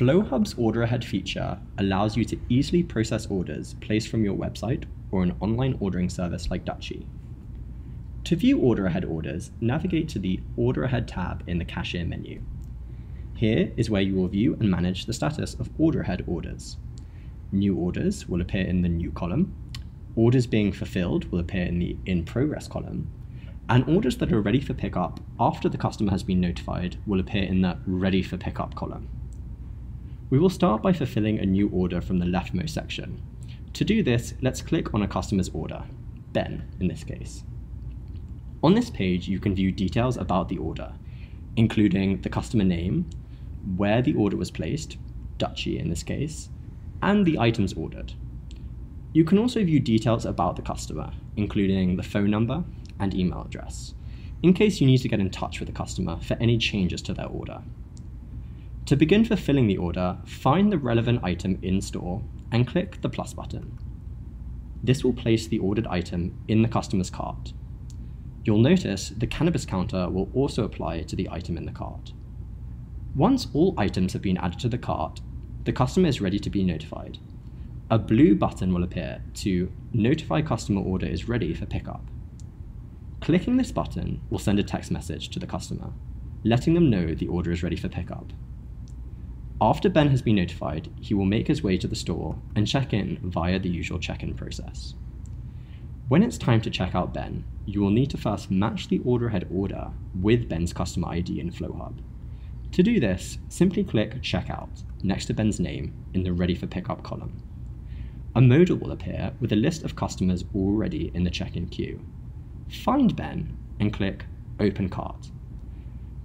FlowHub's Order Ahead feature allows you to easily process orders placed from your website or an online ordering service like Dutchie. To view Order Ahead orders, navigate to the Order Ahead tab in the Cashier menu. Here is where you will view and manage the status of Order Ahead orders. New orders will appear in the New column, orders being fulfilled will appear in the In Progress column, and orders that are ready for pickup after the customer has been notified will appear in the Ready for Pickup column. We will start by fulfilling a new order from the leftmost section. To do this, let's click on a customer's order, Ben in this case. On this page, you can view details about the order, including the customer name, where the order was placed, Dutchie in this case, and the items ordered. You can also view details about the customer, including the phone number and email address, in case you need to get in touch with the customer for any changes to their order. To begin fulfilling the order, find the relevant item in store and click the plus button. This will place the ordered item in the customer's cart. You'll notice the cannabis counter will also apply to the item in the cart. Once all items have been added to the cart, the customer is ready to be notified. A blue button will appear to notify customer order is ready for pickup. Clicking this button will send a text message to the customer, letting them know the order is ready for pickup. After Ben has been notified, he will make his way to the store and check in via the usual check in process. When it's time to check out Ben, you will need to first match the order ahead order with Ben's customer ID in FlowHub. To do this, simply click Checkout next to Ben's name in the Ready for Pickup column. A modal will appear with a list of customers already in the check in queue. Find Ben and click Open Cart.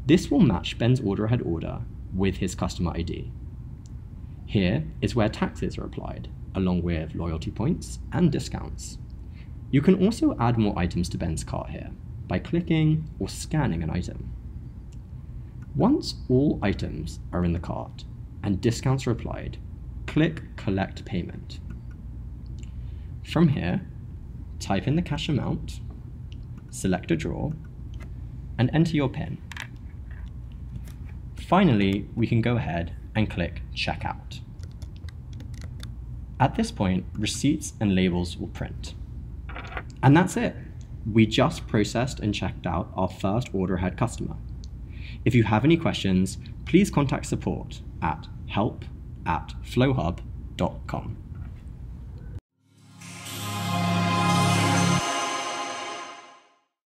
This will match Ben's order ahead order with his customer ID. Here is where taxes are applied, along with loyalty points and discounts. You can also add more items to Ben's cart here by clicking or scanning an item. Once all items are in the cart and discounts are applied, click Collect Payment. From here, type in the cash amount, select a drawer, and enter your PIN. Finally, we can go ahead and click Checkout. At this point, receipts and labels will print. And that's it. We just processed and checked out our first order ahead customer. If you have any questions, please contact support at help at flowhub.com.